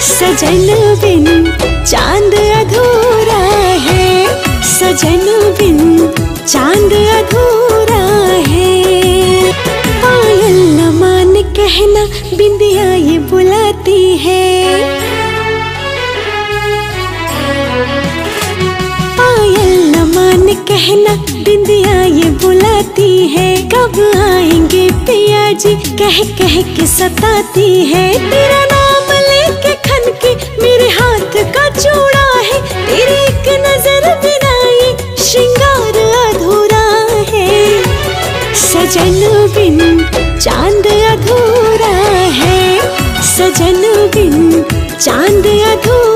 सजन बिन चाँद अधूरा है। सजन बिन चाँद अधूरा है। पायल न मान कहना बिंदिया ये बुलाती है। पायल न मान कहना बिंदिया ये बुलाती है। कब आएँगे पिया जी कह कह के सताती है। तेरा नाम सजन बिन चाँद अधूरा है। सजन बिन चाँद अधूरा